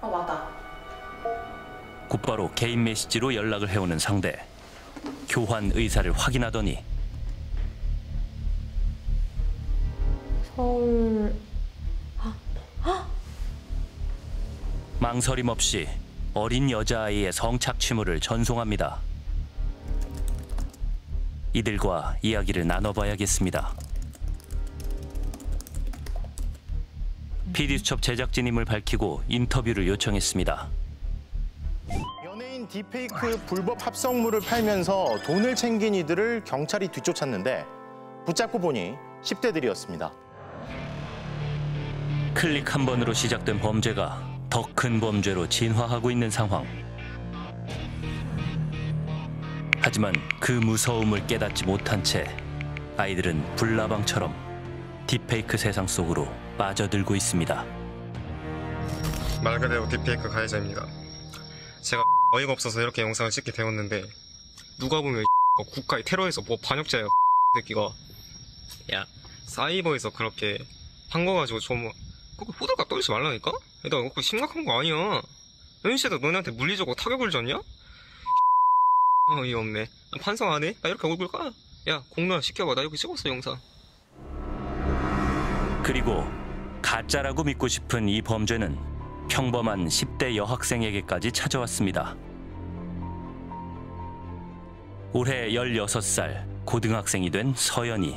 어 맞다. 곧바로 개인 메시지로 연락을 해오는 상대. 교환 의사를 확인하더니 서울 망설임 없이 어린 여자아이의 성착취물을 전송합니다. 이들과 이야기를 나눠봐야겠습니다. PD수첩 제작진임을 밝히고 인터뷰를 요청했습니다. 연예인 딥페이크 불법 합성물을 팔면서 돈을 챙긴 이들을 경찰이 뒤쫓았는데 붙잡고 보니 10대들이었습니다. 클릭 한 번으로 시작된 범죄가 더 큰 범죄로 진화하고 있는 상황. 하지만 그 무서움을 깨닫지 못한 채 아이들은 불나방처럼 딥페이크 세상 속으로 빠져들고 있습니다. 말 그대로 딥페이크 가해자입니다. 제가 어이가 없어서 이렇게 영상을 찍게 되었는데 누가 보면 뭐 국가의 테러에서 뭐 반역자예요 새끼가 야 사이버에서 그렇게 한 거 가지고 좀 그거 호들갑 떨지 말라니까? 나 그거 심각한 거 아니야 현실에도 너네한테 물리적으로 타격을 줬냐? 어이 없네 반성 안 해? 나 이렇게 얼굴 까? 야 공로야 시켜봐 나 이렇게 찍었어 영상 그리고 가짜라고 믿고 싶은 이 범죄는 평범한 10대 여학생에게까지 찾아왔습니다. 올해 16살 고등학생이 된 서연이.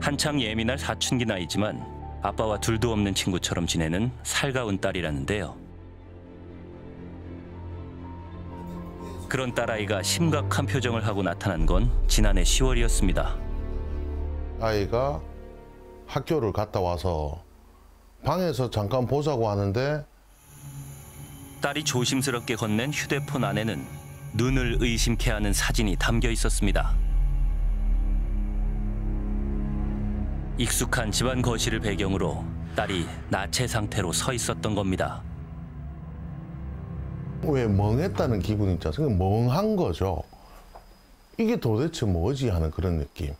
한창 예민할 사춘기 나이지만 아빠와 둘도 없는 친구처럼 지내는 살가운 딸이라는데요. 그런 딸아이가 심각한 표정을 하고 나타난 건 지난해 10월이었습니다. 아이가 학교를 갔다 와서 방에서 잠깐 보자고 하는데 딸이 조심스럽게 건넨 휴대폰 안에는 눈을 의심케 하는 사진이 담겨 있었습니다. 익숙한 집안 거실을 배경으로 딸이 나체 상태로 서 있었던 겁니다. 왜 멍했다는 기분이 있지 않습니까? 멍한 거죠. 이게 도대체 뭐지 하는 그런 느낌.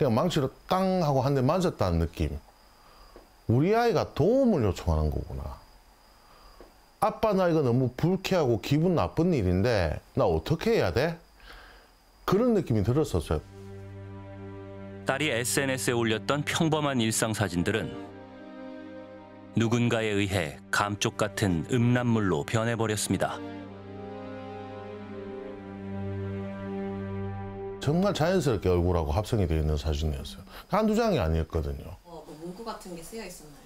그냥 망치로 땅 하고 한 대 맞았다는 느낌. 우리 아이가 도움을 요청하는 거구나. 아빠 나 이거 너무 불쾌하고 기분 나쁜 일인데 나 어떻게 해야 돼? 그런 느낌이 들었었어요. 딸이 SNS에 올렸던 평범한 일상 사진들은 누군가에 의해 감쪽 같은 음란물로 변해버렸습니다. 정말 자연스럽게 얼굴하고 합성이 되어 있는 사진이었어요. 한두 장이 아니었거든요. 어, 뭐 문구 같은 게 쓰여 있었나요?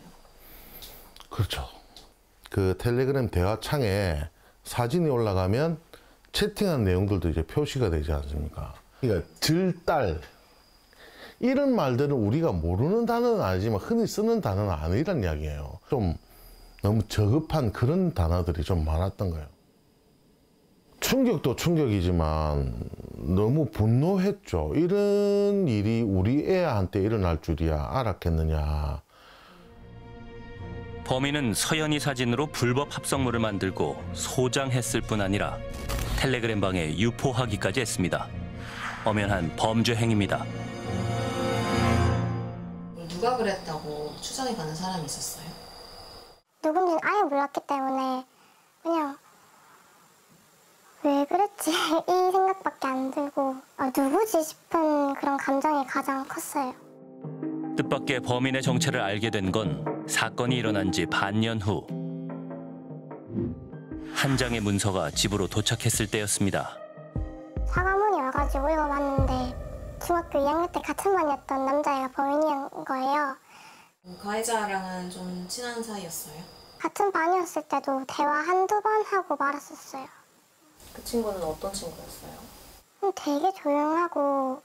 그렇죠. 그 텔레그램 대화 창에 사진이 올라가면 채팅한 내용들도 이제 표시가 되지 않습니까? 그러니까 들딸 이런 말들은 우리가 모르는 단어는 아니지만 흔히 쓰는 단어는 아니란 이야기예요. 좀 너무 저급한 그런 단어들이 좀 많았던 거예요. 충격도 충격이지만 너무 분노했죠. 이런 일이 우리 애한테 일어날 줄이야 알았겠느냐. 범인은 서연이 사진으로 불법 합성물을 만들고 소장했을 뿐 아니라 텔레그램 방에 유포하기까지 했습니다. 엄연한 범죄 행위입니다. 누가 그랬다고 추정이 가는 사람이 있었어요? 누군지는 아예 몰랐기 때문에 그냥 왜 그랬지 이 생각밖에 안 들고 아, 누구지 싶은 그런 감정이 가장 컸어요. 뜻밖의 범인의 정체를 알게 된 건 사건이 일어난 지 반년 후. 한 장의 문서가 집으로 도착했을 때였습니다. 사과문이 와가지고 읽어봤는데 중학교 2학년 때 같은 반이었던 남자애가 범인인 거예요. 음, 가해자랑은 좀 친한 사이였어요? 같은 반이었을 때도 대화 한두 번 하고 말았었어요. 그 친구는 어떤 친구였어요? 음, 되게 조용하고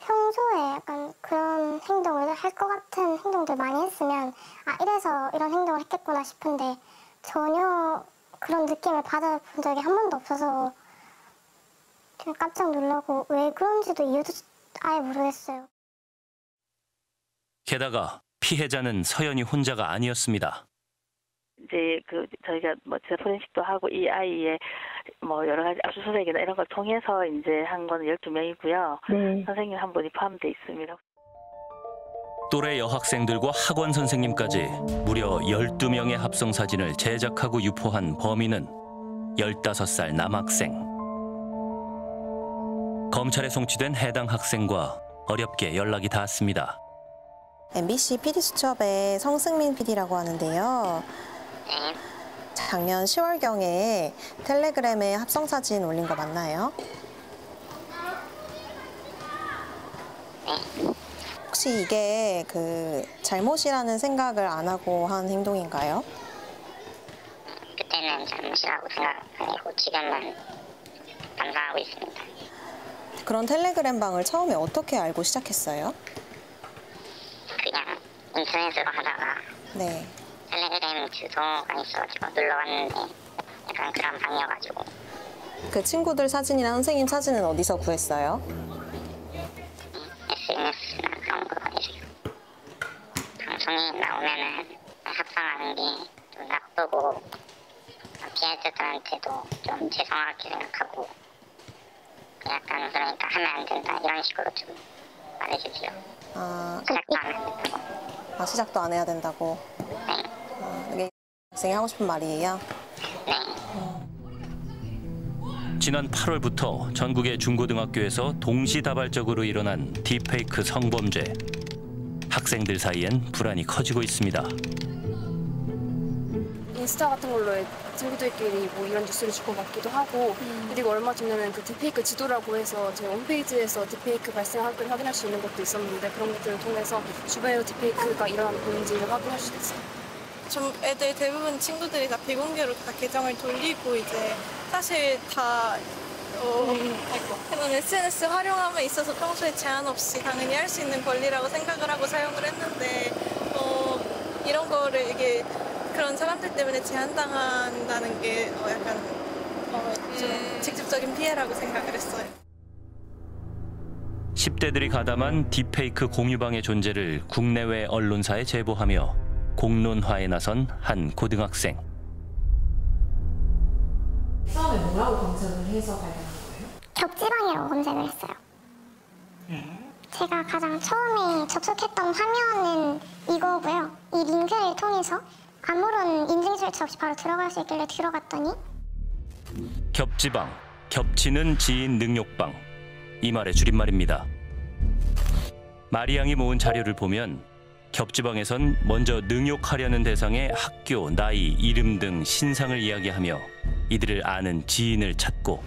평소에 약간 그런 행동을 할 것 같은 행동들 많이 했으면 아 이래서 이런 행동을 했겠구나 싶은데 전혀 그런 느낌을 받아본 적이 한 번도 없어서 그냥 깜짝 놀라고 왜 그런지도 이유도 아예 모르겠어요. 게다가 피해자는 서연이 혼자가 아니었습니다. 이제 그 저희가 뭐 재포렌식도 하고 이 아이의 뭐 여러 가지 압수수색이나 이런 걸 통해서 이제 한 거는 12명이고요. 선생님 한 분이 포함되어 있습니다. 또래 여학생들과 학원 선생님까지 무려 12명의 합성 사진을 제작하고 유포한 범인은 15살 남학생. 검찰에 송치된 해당 학생과 어렵게 연락이 닿았습니다. MBC PD 수첩의 성승민 PD라고 하는데요. 작년 10월경에 텔레그램에 합성 사진 올린 거 맞나요? 혹시 이게 그 잘못이라는 생각을 안 하고 한 행동인가요? 그때는 잘못이라고 생각 안 하고 지금은 감사하고 있습니다. 그런 텔레그램 방을 처음에 어떻게 알고 시작했어요? 그냥 인터넷으로 하다가 네. 텔레그램 주소가 있어가지고 눌러 왔는데 약간 그런 방이어가지고 그 친구들 사진이나 선생님 사진은 어디서 구했어요? SNS나 그런 거. 방송이 나오면은 합성하는 게 좀 나쁘고 피해자들한테도 좀 죄송하게 생각하고 약간 그러니까 하면 안 된다 이런 식으로 좀 말해주세요. 아, 시작도 안 한다고. 아 시작도 안 해야 된다고. 학생이 하고 싶은 말이에요. 지난 8월부터 전국의 중고등학교에서 동시다발적으로 일어난 딥페이크 성범죄. 학생들 사이엔 불안이 커지고 있습니다. 인스타 같은 걸로 친구들끼리 뭐 이런 뉴스를 주고받기도 하고 그리고 얼마 전에는 그 딥페이크 지도라고 해서 저희 홈페이지에서 딥페이크 발생한 걸 확인할 수 있는 것도 있었는데 그런 것들을 통해서 주변에도 딥페이크가 일어나고 있는지를 확인할 수 있어요. 좀 애들 대부분 친구들이 다 비공개로 다 계정을 돌리고 이제 사실 다 어, 그런 SNS 활용함에 있어서 평소에 제한 없이 당연히 할 수 있는 권리라고 생각을 하고 사용을 했는데 어, 이런 거를 이게 그런 사람들 때문에 제한당한다는 게 어, 약간 어, 좀 직접적인 피해라고 생각을 했어요. 10대들이 가담한 딥페이크 공유방의 존재를 국내외 언론사에 제보하며 공론화에 나선 한 고등학생. 처음에 뭐라고 검색을 해서 발견한 거예요? 격지방이라고 검색을 했어요. 제가 가장 처음에 접속했던 화면은 이거고요. 이 링크를 통해서 아무런 인증 절차 없이 바로 들어갈 수 있길래 들어갔더니 겹지방, 겹치는 지인 능욕방. 이 말의 줄임말입니다. 마리앙이 모은 자료를 보면 겹지방에선 먼저 능욕하려는 대상의 학교, 나이, 이름 등 신상을 이야기하며 이들을 아는 지인을 찾고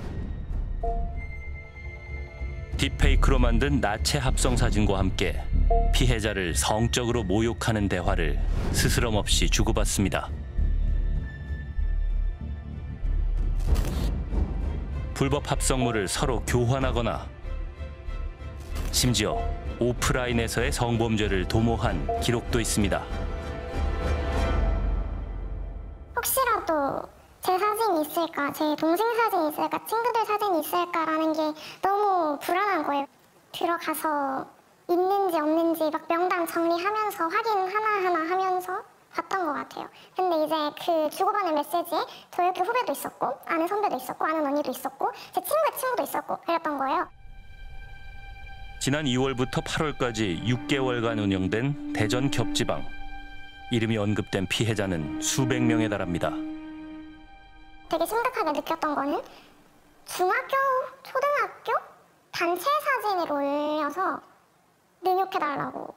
딥페이크로 만든 나체 합성 사진과 함께 피해자를 성적으로 모욕하는 대화를 스스럼 없이 주고받습니다. 불법 합성물을 서로 교환하거나 심지어 오프라인에서의 성범죄를 도모한 기록도 있습니다. 혹시라도 제 사진이 있을까, 제 동생 사진이 있을까, 친구들 사진이 있을까라는 게 너무 불안한 거예요. 들어가서 있는지 없는지 막 명단 정리하면서 확인 하나하나 하면서 봤던 것 같아요. 근데 이제 그 주고받는 메시지에 저희 학교 후배도 있었고, 아는 선배도 있었고, 아는 언니도 있었고, 제 친구의 친구도 있었고, 그랬던 거예요. 지난 2월부터 8월까지 6개월간 운영된 대전 겹지방. 이름이 언급된 피해자는 수백 명에 달합니다. 되게 심각하게 느꼈던 거는 중학교, 초등학교 단체 사진을 올려서 능욕해달라고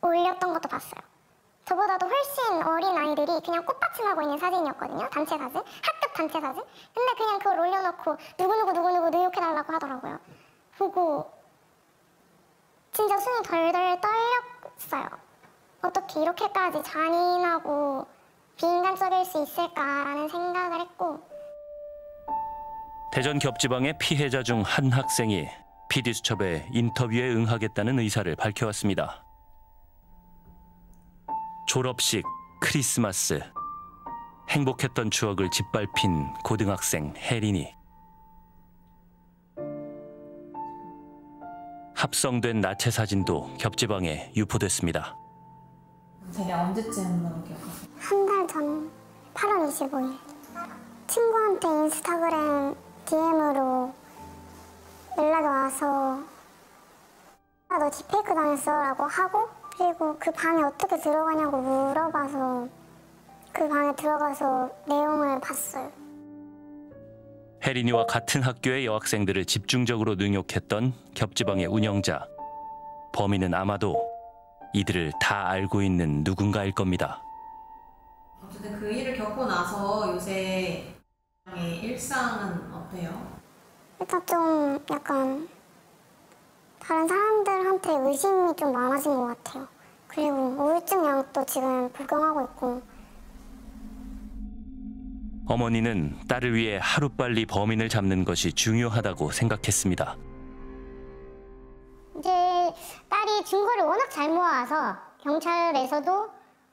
올렸던 것도 봤어요. 저보다도 훨씬 어린 아이들이 그냥 꽃받침하고 있는 사진이었거든요. 단체 사진. 학급 단체 사진. 근데 그냥 그걸 올려놓고 누구누구 누구누구 능욕해달라고 하더라고요. 보고 진짜 숨이 덜덜 떨렸어요. 어떻게 이렇게까지 잔인하고 비인간적일 수 있을까라는 생각을 했고 대전 겹지방의 피해자 중 한 학생이 PD수첩의 인터뷰에 응하겠다는 의사를 밝혀왔습니다. 졸업식, 크리스마스, 행복했던 추억을 짓밟힌 고등학생 혜린이. 합성된 나체 사진도 겹지방에 유포됐습니다. 되게 언제쯤으로 기억하세요? 한달 전, 8월 25일. 친구한테 인스타그램 DM으로 연락이 와서 아, 너 딥페이크 당했어 라고 하고 그리고 그 방에 어떻게 들어가냐고 물어봐서 그 방에 들어가서 내용을 봤어요. 혜린이와 같은 학교의 여학생들을 집중적으로 능욕했던 겹지방의 운영자. 범인은 아마도 이들을 다 알고 있는 누군가일 겁니다. 어쨌든 그 일을 겪고 나서 요새 일상은 어때요? 일단 좀 약간 다른 사람들한테 의심이 좀 많아진 것 같아요. 그리고 우울증 약도 지금 복용하고 있고 어머니는 딸을 위해 하루빨리 범인을 잡는 것이 중요하다고 생각했습니다. 이제 딸이 증거를 워낙 잘 모아서 경찰에서도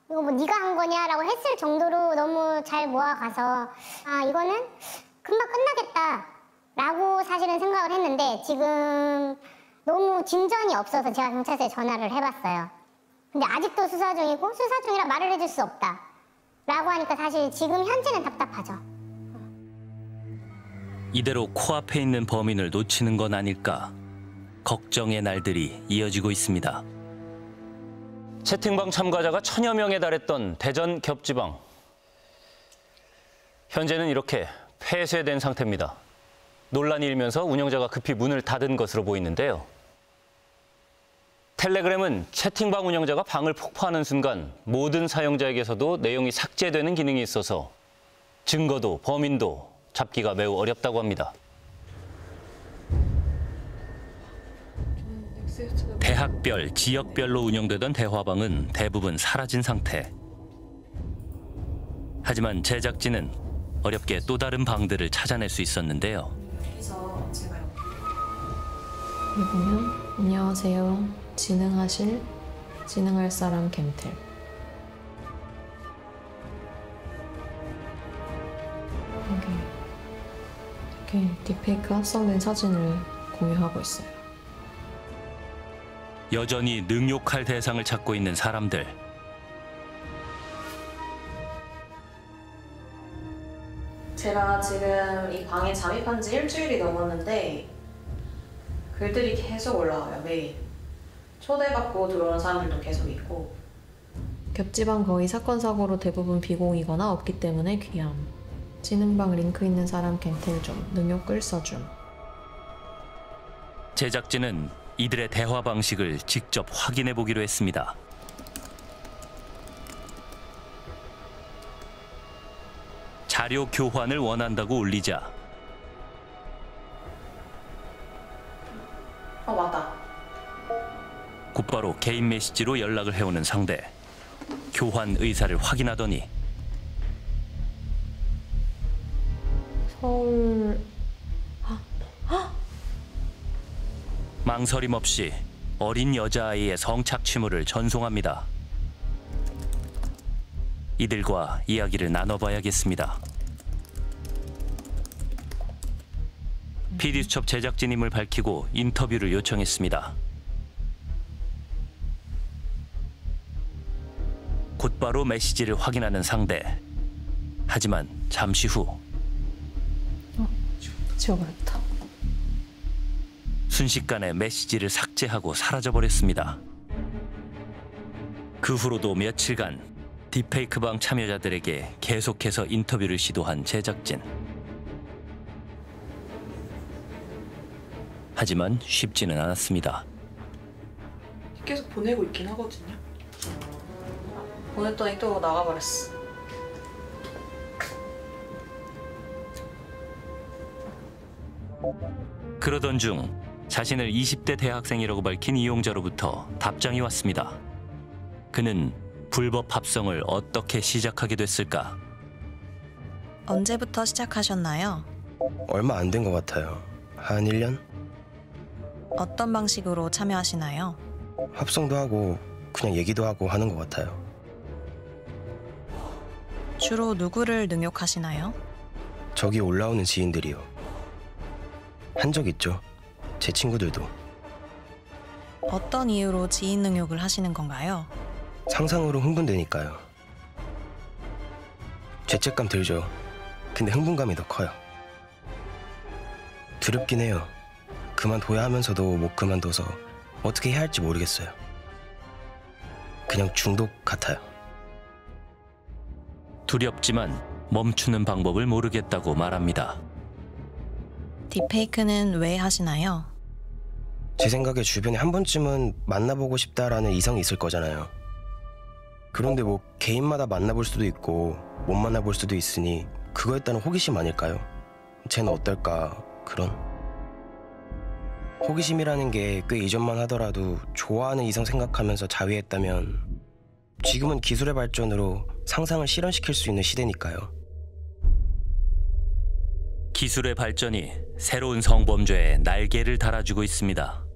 이거 뭐 네가 한 거냐라고 했을 정도로 너무 잘 모아가서 아 이거는 금방 끝나겠다라고 사실은 생각을 했는데 지금 너무 진전이 없어서 제가 경찰서에 전화를 해봤어요. 근데 아직도 수사 중이고 수사 중이라 말을 해줄 수 없다. 라고 하니까 사실 지금 현재는 답답하죠. 이대로 코앞에 있는 범인을 놓치는 건 아닐까 걱정의 날들이 이어지고 있습니다. 채팅방 참가자가 천여 명에 달했던 대전 겹지방. 현재는 이렇게 폐쇄된 상태입니다. 논란이 일면서 운영자가 급히 문을 닫은 것으로 보이는데요. 텔레그램은 채팅방 운영자가 방을 폭파하는 순간 모든 사용자에게서도 내용이 삭제되는 기능이 있어서 증거도 범인도 잡기가 매우 어렵다고 합니다. 대학별, 지역별로 운영되던 대화방은 대부분 사라진 상태. 하지만 제작진은 어렵게 또 다른 방들을 찾아낼 수 있었는데요. 여기 보면 안녕하세요. 진행하실 진행할 사람 캠텔. 여기 이렇게 딥페이크 합성된 사진을 공유하고 있어요. 여전히 능욕할 대상을 찾고 있는 사람들. 제가 지금 이 방에 잠입한 지 일주일이 넘었는데 글들이 계속 올라와요 매일 초대받고 들어오는 사람들도 계속 있고. 겹지방 거의 사건 사고로 대부분 비공이거나 없기 때문에 귀함. 진흥방 링크 있는 사람 캔텔 좀 능욕 끌 써줌. 제작진은 이들의 대화 방식을 직접 확인해 보기로 했습니다. 자료 교환을 원한다고 올리자 곧바로 개인 메시지로 연락을 해오는 상대. 교환 의사를 확인하더니 서울 망설임 없이 어린 여자아이의 성착 취물을 전송합니다. 이들과 이야기를 나눠봐야겠습니다. PD수첩 제작진임을 밝히고 인터뷰를 요청했습니다. 곧바로 메시지를 확인하는 상대. 하지만 잠시 후 지워버렸다 순식간에 메시지를 삭제하고 사라져버렸습니다. 그 후로도 며칠간 딥페이크방 참여자들에게 계속해서 인터뷰를 시도한 제작진. 하지만 쉽지는 않았습니다. 계속 보내고 있긴 하거든요 보냈더니 또 나가버렸어 그러던 중 자신을 20대 대학생이라고 밝힌 이용자로부터 답장이 왔습니다. 그는 불법 합성을 어떻게 시작하게 됐을까? 언제부터 시작하셨나요? 얼마 안 된 것 같아요. 한 1년? 어떤 방식으로 참여하시나요? 합성도 하고 그냥 얘기도 하고 하는 것 같아요. 주로 누구를 능욕하시나요? 저기 올라오는 지인들이요. 한 적 있죠. 제 친구들도. 어떤 이유로 지인 능욕을 하시는 건가요? 상상으로 흥분되니까요. 죄책감 들죠. 근데 흥분감이 더 커요. 두렵긴 해요. 그만둬야 하면서도 못 그만둬서 어떻게 해야 할지 모르겠어요. 그냥 중독 같아요. 두렵지만 멈추는 방법을 모르겠다고 말합니다. 딥페이크는 왜 하시나요? 제 생각에 주변에 한 번쯤은 만나보고 싶다라는 이성이 있을 거잖아요. 그런데 뭐 개인마다 만나볼 수도 있고 못 만나볼 수도 있으니 그거에 따른 호기심 아닐까요? 쟤는 어떨까 그런 호기심이라는 게 꽤 이전만 하더라도 좋아하는 이성 생각하면서 자위했다면 지금은 기술의 발전으로 상상을 실현시킬 수 있는 시대니까요. 기술의 발전이 새로운 성범죄에 날개를 달아주고 있습니다.